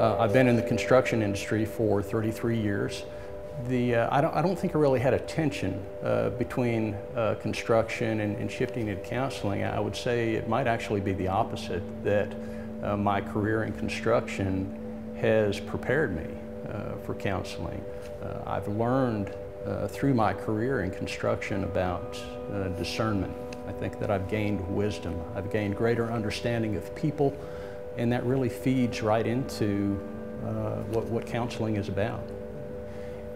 Uh, I've been in the construction industry for 33 years. The, uh, I, don't, I don't think I really had a tension uh, between uh, construction and, and, shifting into counseling. I would say it might actually be the opposite, that uh, my career in construction has prepared me uh, for counseling. I've learned through my career in construction about discernment. I think that I've gained wisdom. I've gained greater understanding of people, and that really feeds right into what, what counseling is about.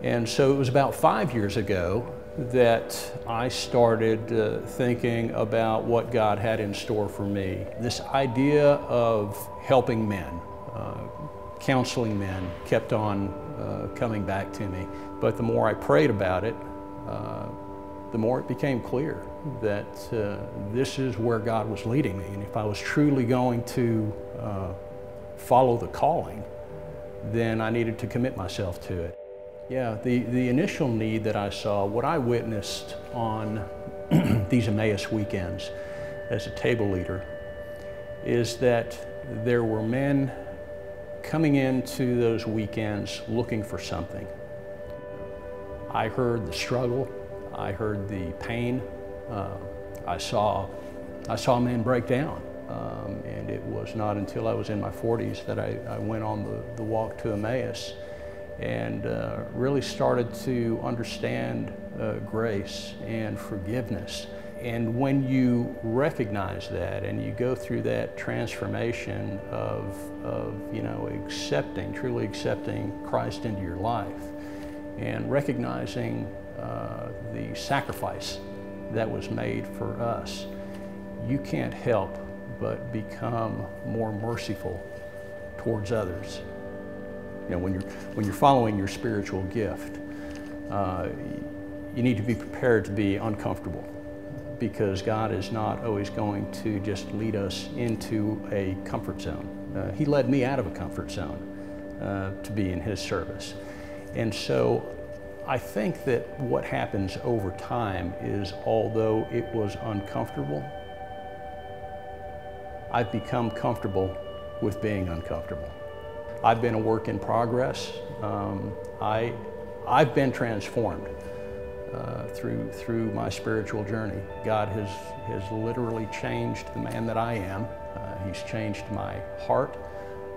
And so it was about five years ago that I started uh, thinking about what God had in store for me. This idea of helping men, uh, counseling men, kept on uh, coming back to me. But the more I prayed about it, uh, the more it became clear that uh, this is where God was leading me. And if I was truly going to uh, follow the calling, then I needed to commit myself to it. Yeah, the, the initial need that I saw, what I witnessed on these Emmaus weekends as a table leader, is that there were men coming into those weekends looking for something. I heard the struggle, I heard the pain, uh, I, saw, I saw men break down. Um, and it was not until I was in my 40s that I, I went on the, the walk to Emmaus and uh, really started to understand uh, grace and forgiveness. And when you recognize that and you go through that transformation of, of you know, accepting, truly accepting Christ into your life and recognizing uh, the sacrifice that was made for us, you can't help but become more merciful towards others. You know, when you're, when you're following your spiritual gift, uh, you need to be prepared to be uncomfortable because God is not always going to just lead us into a comfort zone. Uh, he led me out of a comfort zone uh, to be in His service. And so I think that what happens over time is although it was uncomfortable, I've become comfortable with being uncomfortable. I've been a work in progress. Um, I, I've been transformed uh, through, through my spiritual journey. God has, has literally changed the man that I am. Uh, he's changed my heart.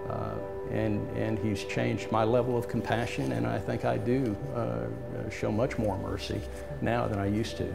Uh, and, and he's changed my level of compassion, and I think I do uh, show much more mercy now than I used to.